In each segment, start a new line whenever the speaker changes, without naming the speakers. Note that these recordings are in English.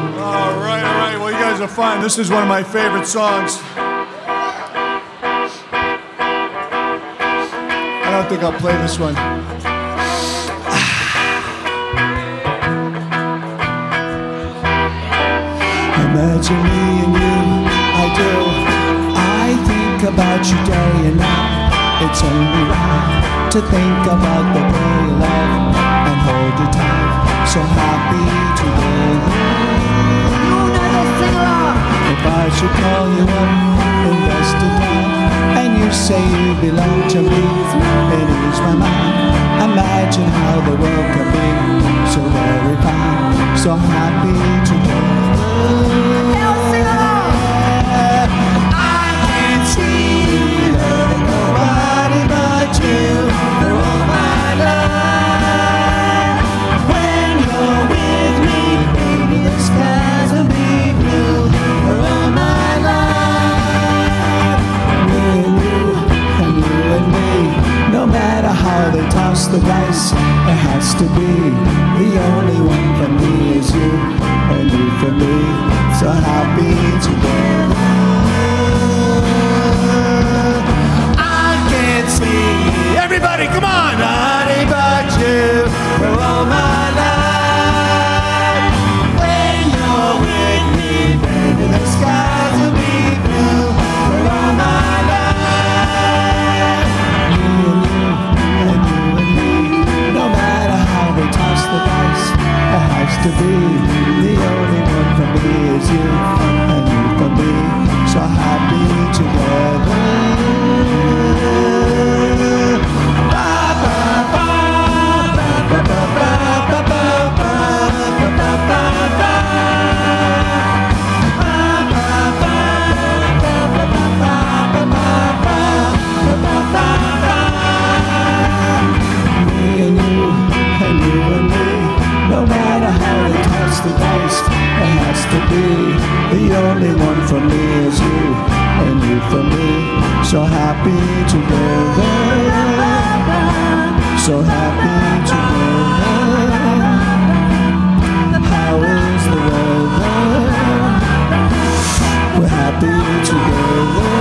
All right, all right. Well, you guys are fine. This is one of my favorite songs. I don't think I'll play this one.
Imagine me and you, I do. I think about you day and night. It's only right to think about the you should call you up, invest a dime, and you say you belong to me, it ease my mind. Imagine how the world can be. So very fine, so happy the dice, it has to be the only one for me is you, and you for me. So happy together. The only one for me is you, and you for me. So happy together, so happy together. How is the weather? We're happy together,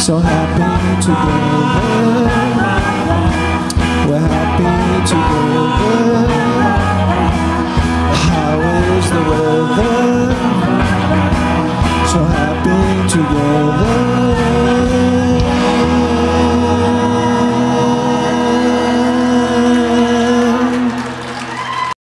so happy together. We're happy together. so happy together.